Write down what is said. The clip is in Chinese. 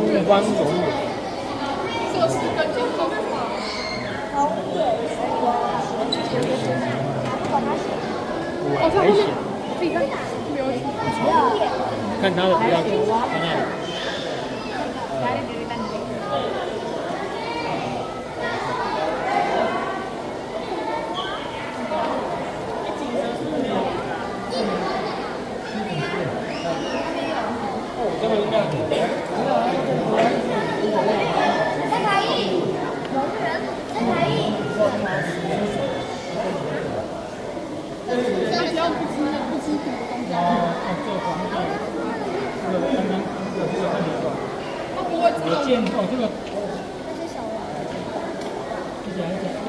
好，我写。哦、在后面，看，他的，不要。这个。